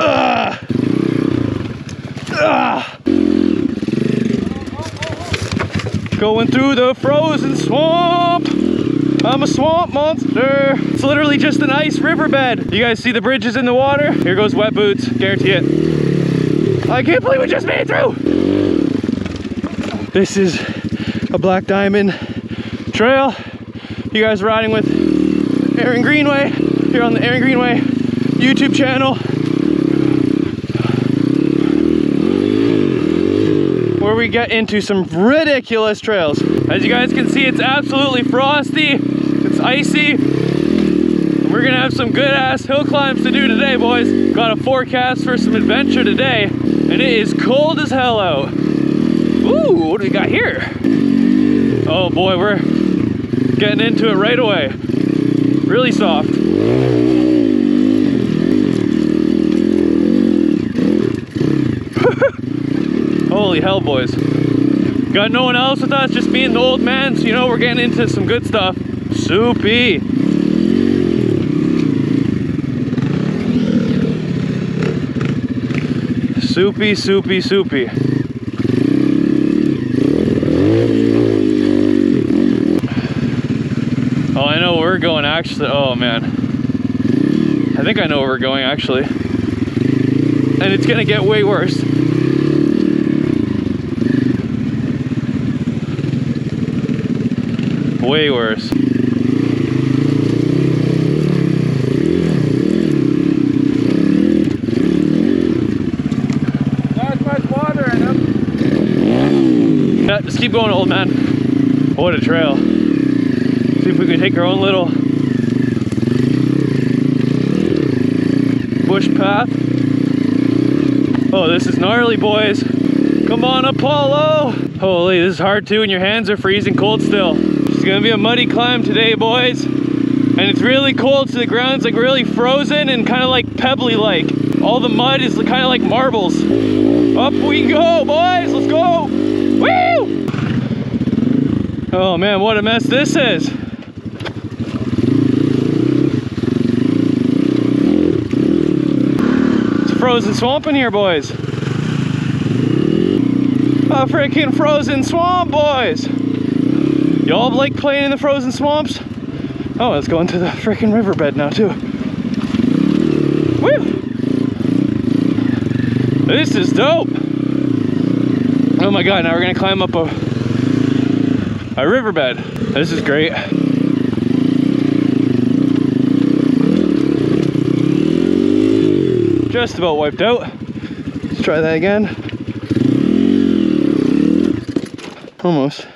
Ah! Ah! Going through the frozen swamp. I'm a swamp monster. It's literally just an ice riverbed. You guys see the bridges in the water? Here goes wet boots, guarantee it. I can't believe we just made it through. This is a Black Diamond trail. You guys riding with Aaron Greenway here on the Aaron Greenway YouTube channel. Where we get into some ridiculous trails. As you guys can see, it's absolutely frosty, it's icy. We're gonna have some good ass hill climbs to do today, boys. Got a forecast for some adventure today, and it is cold as hell out. Ooh, what do we got here? Oh boy, we're getting into it right away. Really soft. Holy hell, boys. Got no one else with us, just me and the old man, so you know we're getting into some good stuff. Soupy. Soupy, soupy, soupy. Oh, I know where we're going actually. Oh man. I think I know where we're going actually. And it's gonna get way worse. Way worse. Not much water in them. Yeah, just keep going, old man. What a trail. See if we can take our own little bush path. Oh, this is gnarly, boys. Come on, Apollo. Holy, this is hard too, and your hands are freezing cold still. Gonna be a muddy climb today, boys. And it's really cold, so the ground's like really frozen and kind of like pebbly like. All the mud is kind of like marbles. Up we go, boys, let's go. Woo! Oh man, what a mess this is. It's a frozen swamp in here, boys. A freaking frozen swamp, boys. Y'all like playing in the frozen swamps? Oh, let's go into the freaking riverbed now too. Woo! This is dope. Oh my god, now we're gonna climb up a, a riverbed. This is great. Just about wiped out. Let's try that again. Almost.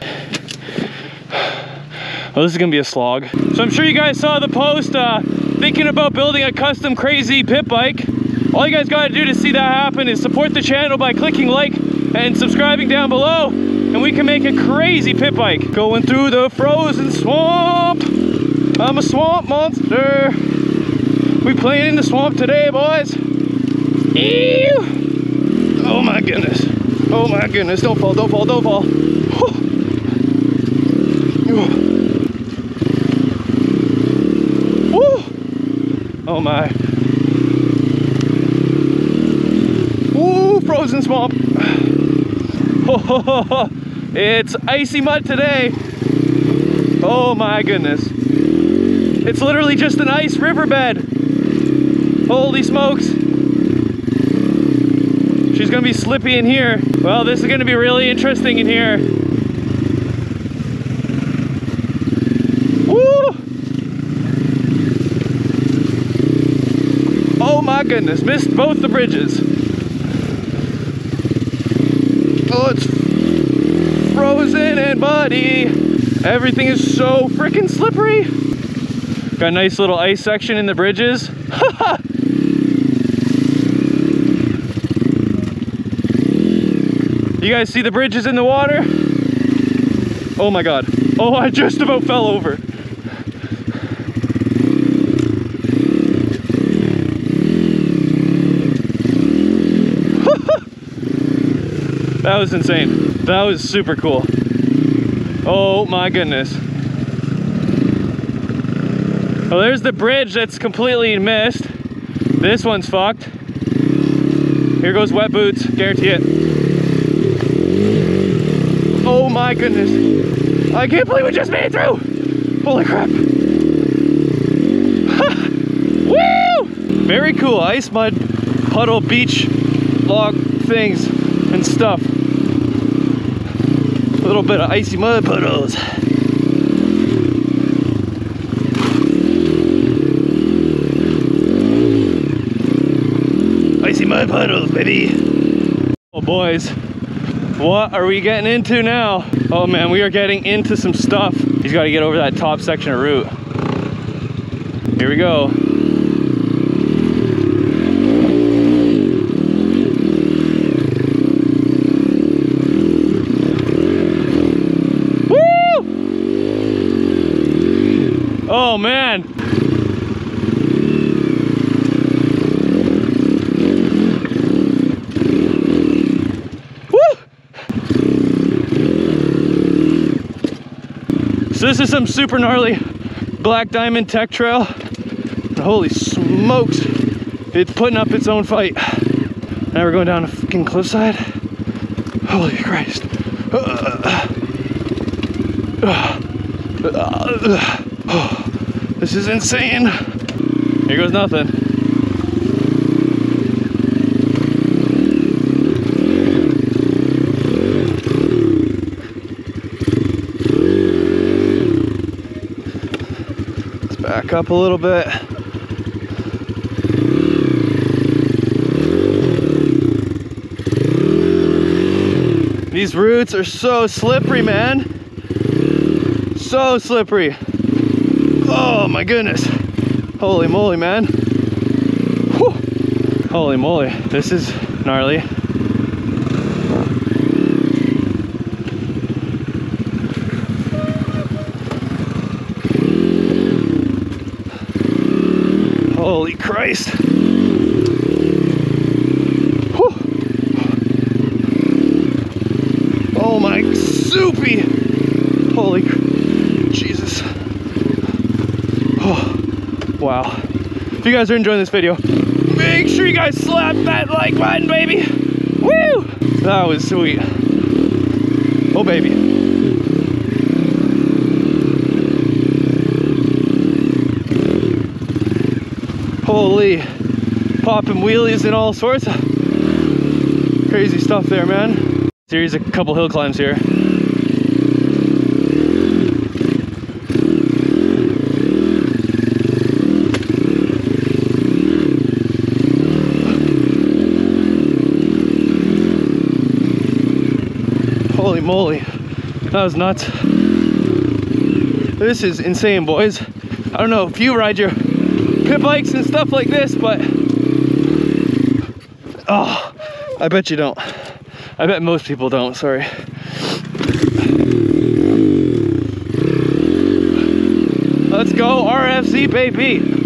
Well, this is gonna be a slog. So I'm sure you guys saw the post uh, thinking about building a custom crazy pit bike. All you guys gotta do to see that happen is support the channel by clicking like and subscribing down below and we can make a crazy pit bike. Going through the frozen swamp. I'm a swamp monster. We playing in the swamp today, boys. Ew. Oh my goodness. Oh my goodness. Don't fall, don't fall, don't fall. Woo. Oh my. Ooh, frozen swamp. It's icy mud today. Oh my goodness. It's literally just an ice riverbed. Holy smokes. She's gonna be slippy in here. Well, this is gonna be really interesting in here. Woo! Oh my goodness, missed both the bridges. Oh, it's frozen and muddy. Everything is so freaking slippery. Got a nice little ice section in the bridges. you guys see the bridges in the water? Oh my God. Oh, I just about fell over. That was insane. That was super cool. Oh my goodness. Oh, there's the bridge that's completely missed. This one's fucked. Here goes wet boots, guarantee it. Oh my goodness. I can't believe we just made it through. Holy crap. Woo! Very cool. Ice mud, puddle, beach, log things and stuff. A little bit of icy mud puddles. Icy mud puddles, baby. Oh, boys. What are we getting into now? Oh man, we are getting into some stuff. He's got to get over that top section of route. Here we go. Woo! Oh man. Woo! So this is some super gnarly Black Diamond Tech Trail. Holy smokes, it's putting up its own fight. Now we're going down a fucking cliffside. Holy Christ. This is insane. Here goes nothing. Let's back up a little bit. These roots are so slippery, man. So slippery. Oh my goodness. Holy moly, man. Whew. Holy moly. This is gnarly. Holy Christ. Whew. Oh my soupy. Holy wow. If you guys are enjoying this video, make sure you guys slap that like button, baby. Woo! That was sweet. Oh, baby. Holy, popping wheelies and all sorts of crazy stuff there, man. Series of couple hill climbs here. Moly, that was nuts. This is insane, boys. I don't know if you ride your pit bikes and stuff like this, but oh, I bet you don't. I bet most people don't, sorry. Let's go RFZ baby.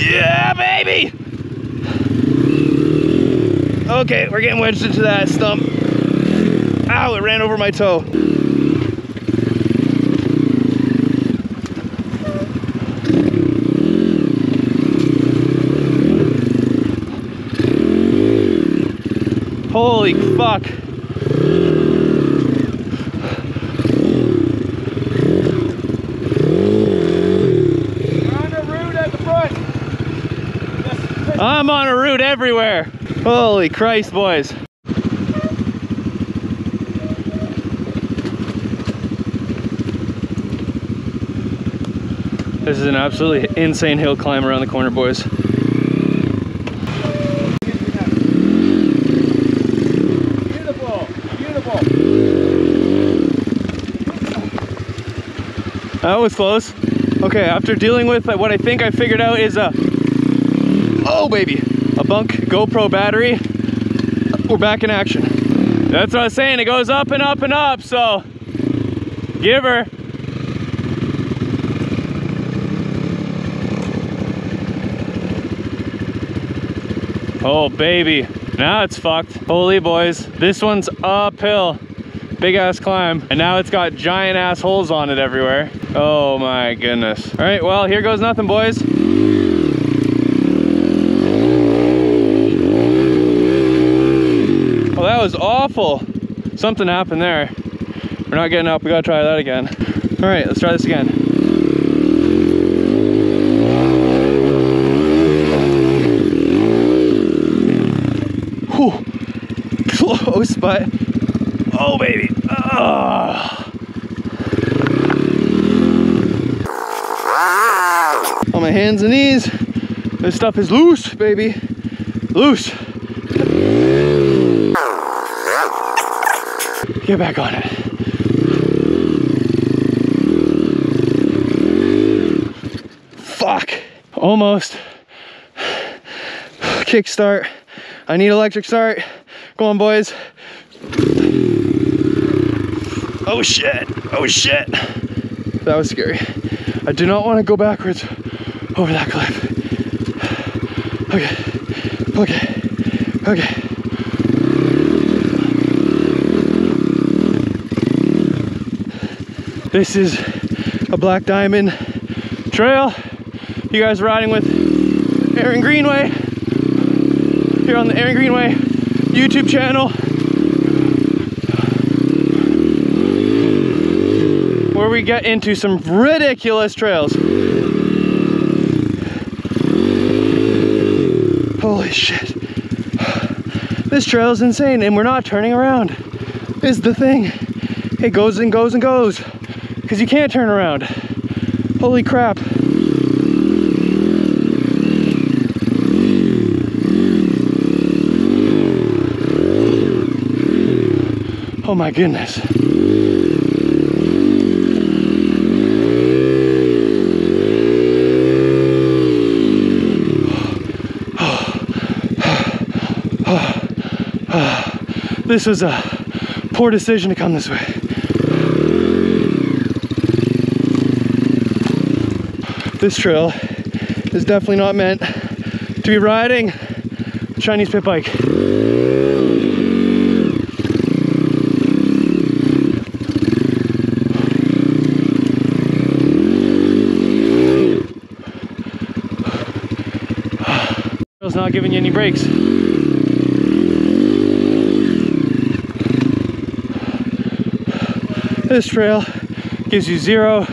Yeah, baby. Okay, we're getting wedged into that stump. Ow, it ran over my toe. Holy fuck. On the route at the front. Yes. I'm on a route everywhere. Holy Christ, boys. This is an absolutely insane hill climb around the corner, boys. Beautiful. Beautiful. That was close. Okay, after dealing with what I think I figured out is a, oh baby, a bunk GoPro battery, we're back in action. That's what I was saying, it goes up and up and up, so give her. Oh baby, now it's fucked. Holy boys, this one's uphill. big ass climb, and now it's got giant ass holes on it everywhere. Oh my goodness. All right, well, here goes nothing, boys. That was awful. Something happened there. We're not getting up, we gotta try that again. All right, let's try this again. Whew. Close, but oh baby. Ah. On my hands and knees. This stuff is loose, baby. Loose. Get back on it. Fuck. Almost. Kick start. I need electric start. Go on, boys. Oh shit. Oh shit. That was scary. I do not want to go backwards over that cliff. Okay. Okay. Okay. This is a Black Diamond trail. You guys riding with Aaron Greenway here on the Aaron Greenway YouTube channel. Where we get into some ridiculous trails. Holy shit. This trail is insane and we're not turning around. Is the thing. It goes and goes and goes. Because you can't turn around. Holy crap. Oh my goodness. This was a poor decision to come this way. This trail is definitely not meant to be riding a Chinese pit bike. Trail's not giving you any breaks. This trail gives you zero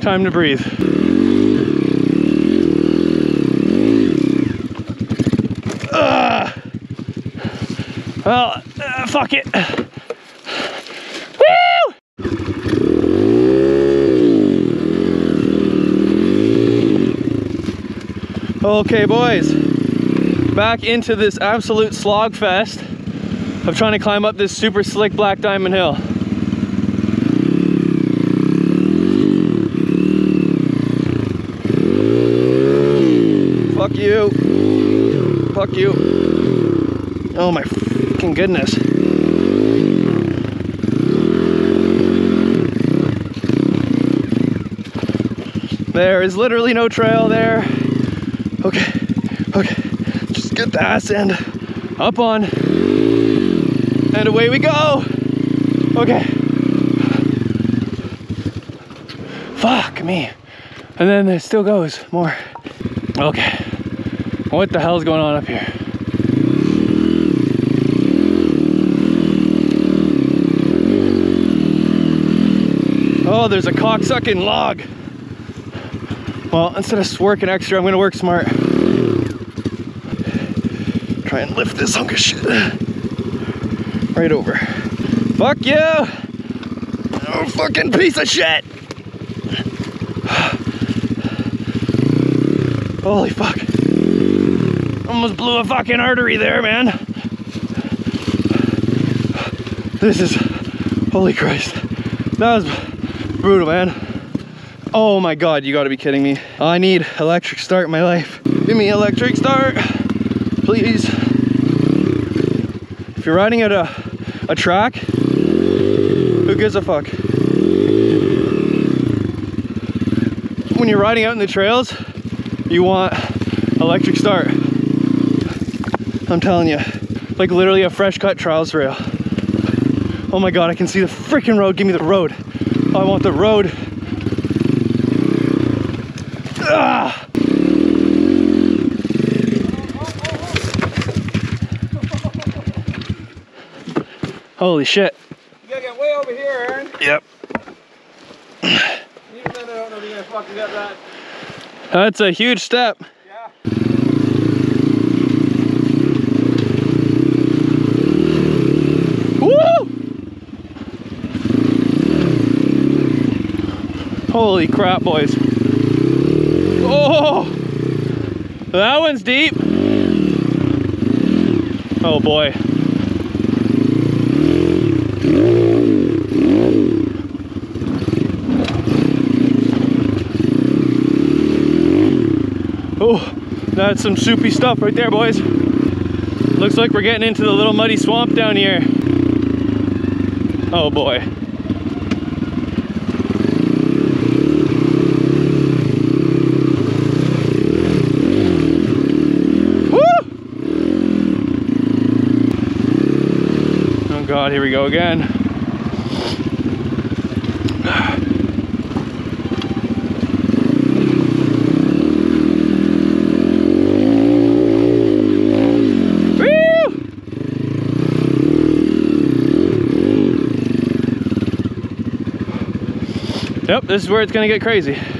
time to breathe. Ugh. Well, uh, fuck it. Woo! Okay, boys, back into this absolute slog fest of trying to climb up this super slick Black Diamond Hill. Fuck you. Fuck you. Oh my fucking goodness. There is literally no trail there. Okay, okay. Just get the ass end up on. And away we go. Okay. Fuck me. And then there still goes more. Okay. What the hell's going on up here? Oh, there's a cocksucking log. Well, instead of working extra, I'm gonna work smart. Try and lift this hunk of shit. Right over. Fuck you! Oh, fucking piece of shit! Holy fuck. Almost blew a fucking artery there, man. This is, holy Christ. That was brutal, man. Oh my God, you gotta be kidding me. I need electric start in my life. Give me electric start, please. If you're riding at a, a track, who gives a fuck? When you're riding out in the trails, you want electric start. I'm telling you, like literally a fresh cut trials rail. Oh my god, I can see the freaking road. Give me the road. I want the road. Ah! Holy shit. You gotta get way over here, Aaron. Yep. Even then, I don't know if you're gonna fucking get that. That's a huge step. Yeah. Woo! Holy crap, boys. Oh! That one's deep. Oh boy. Oh, that's some soupy stuff right there, boys. Looks like we're getting into the little muddy swamp down here. Oh boy. Woo! Oh god, here we go again. Yep, this is where it's gonna get crazy.